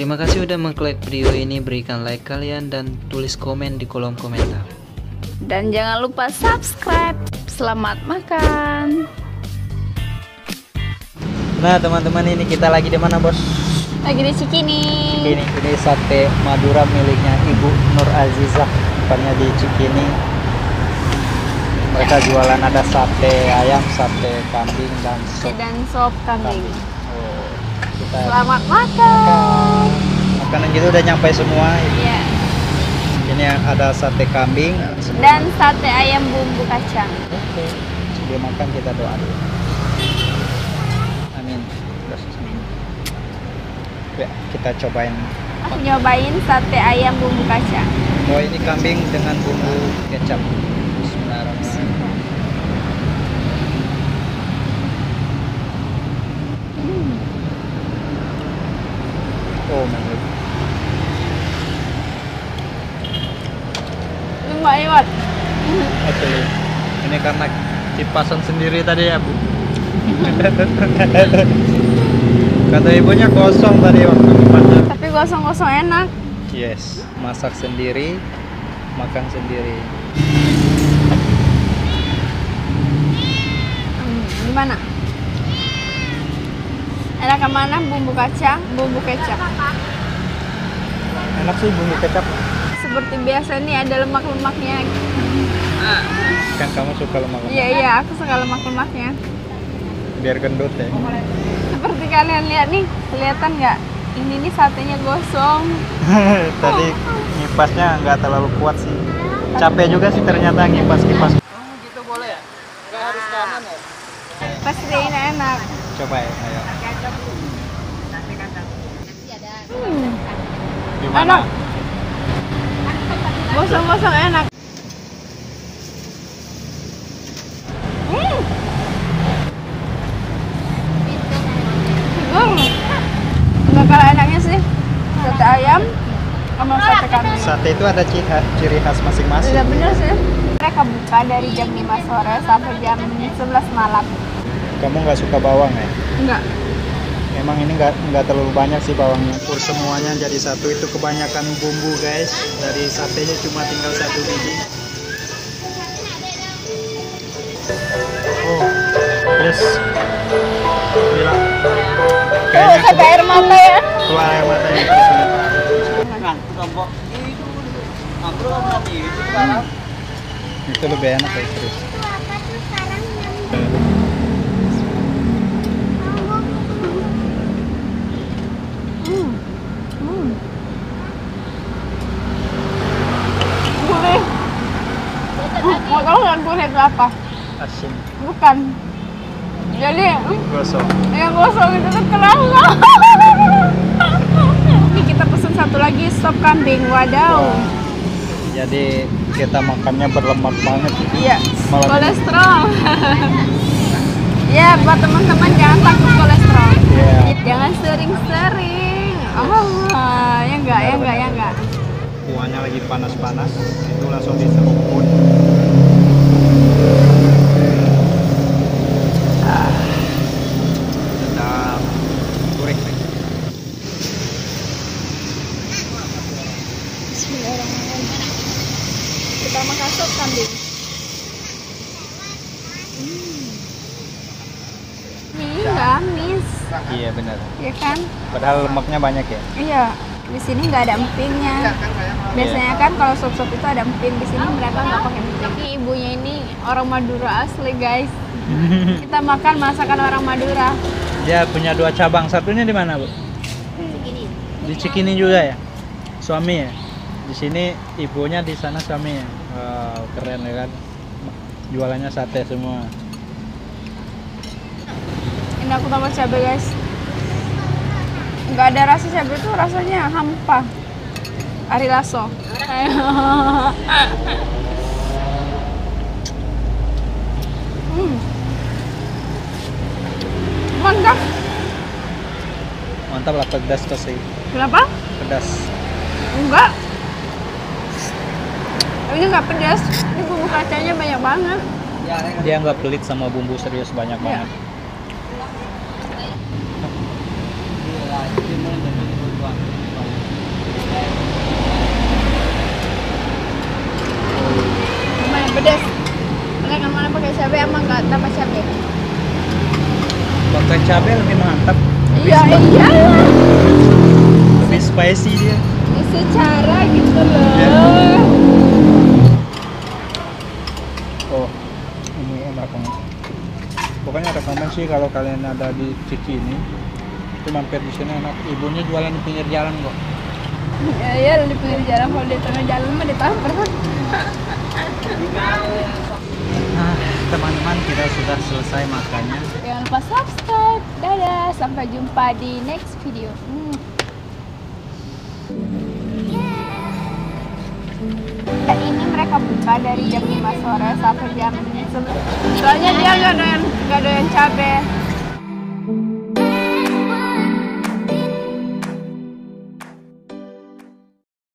Terima kasih udah mengklik video ini, berikan like kalian dan tulis komen di kolom komentar. Dan jangan lupa subscribe. Selamat makan. Nah teman-teman ini kita lagi di mana bos? Lagi di Cikini. Ini ini sate Madura miliknya Ibu Nur Azizah, tempatnya di Cikini. Mereka jualan ada sate ayam, sate kambing dan sop Dan sop kambing. Oh, kita Selamat makan. Makanan gitu udah nyampe semua. Iya. Ini ada sate kambing. Dan sate ayam bumbu kacang. Oke. Sebelum makan kita doa dulu. Amin. Ya, kita cobain. Aku nyobain sate ayam bumbu kacang. Oh ini kambing dengan bumbu kecap. Bismillahirrahmanirrahim. Hmm. Oh mantap. Lumak lewat. Oke. Ini karena kipasan sendiri tadi ya bu. Kata ibunya kosong tadi waktu kipasan. Tapi gosong-gosong enak. Yes, masak sendiri, makan sendiri. Hmm, gimana? Enak yang mana? Bumbu kacang, bumbu kecap. Enak sih bumbu kecap. Seperti biasa nih ada lemak-lemaknya. Kan kamu suka lemak-lemak. Iya iya, aku suka lemak-lemaknya. Biar gendut ya. Seperti kalian lihat nih, kelihatan nggak? Ini nih satenya gosong. Tadi ngipasnya nggak terlalu kuat sih. Capek juga sih ternyata ngipas-ngipas. Pasti ini enak. Coba ya, ayo. Hmm, Gimana? Enak. Gosong-gosong enak. Hmm. Hmm. Nggak kalah enaknya sih. Sate ayam sama sate kambing. Sate itu ada ciri, ciri khas masing-masing. Sudah bener sih. Mereka buka dari jam 5 sore sampai jam 11 malam. Kamu nggak suka bawang ya? Enggak. Emang ini nggak nggak terlalu banyak sih bawangnya. Pur semuanya jadi satu itu kebanyakan bumbu guys. Dari satenya cuma tinggal satu biji. Oh, bilang Tuh, kayaknya sampai air mata ya. keluar air matanya. Itu lebih enak ya terus. Hmm. Hmm. Gurih. Nggak tahu yang gurih itu apa. Asin, Bukan. Jadi hmm, gosong. yang gosong itu tuh kerasa. Ini kita pesen satu lagi sop kambing. Wadaw. Wah. Jadi kita makannya berlemak banget. Iya. Malam. Kolesterol. ya buat teman-teman jangan takut kolesterol. Iya. Jangan sering-sering. Oh, ya enggak, ya enggak, ya enggak. Kuahnya lagi panas-panas, itu langsung diseruput. Ah, sedap. Bismillahirrahmanirrahim. Kita makan sop kambing. Hmm. Ini nggak amis, Iya benar. ya kan? Padahal lemaknya banyak ya. Iya. Di sini nggak ada empingnya. Biasanya kan kalau sop-sop itu ada emping. Di sini mereka nggak pakai emping. Ini ibunya ini orang Madura asli guys. Kita makan masakan orang Madura. Dia punya dua cabang. Satunya di mana, Bu? Di Cikini juga ya. Suami ya. Di sini ibunya, di sana suaminya. Wow, keren ya kan. Jualannya sate semua. Ini aku tambah cabai guys. Nggak ada rasa cabai itu rasanya hampa. Ari laso. hmm. Mantap. Mantap lah pedas pasti. Kenapa? Pedas. Enggak. Ini nggak pedas. Ini bumbu kacangnya banyak banget. Dia nggak pelit sama bumbu serius banyak Iya. banget. Lumayan pedes. Kalian kan mana pakai cabai emang nggak tambah cabai? pakai cabai lebih mantap Iya iya. lebih spicy dia Ini secara gitu loh. Iya. oh ini enak banget pokoknya rekomendasi kalau kalian ada di Cikini itu mampir di sini enak ibunya jualan di pinggir jalan kok Ya iya di pinggir jalan kalau di tengah jalan mah ditampar. nah teman-teman kita sudah selesai makannya Jangan lupa subscribe. Dadah, sampai jumpa di next video. Hmm. Dan ini mereka buka dari jam 5 sore sampai jam 11. Soalnya dia nggak doyan nggak doyan cabai.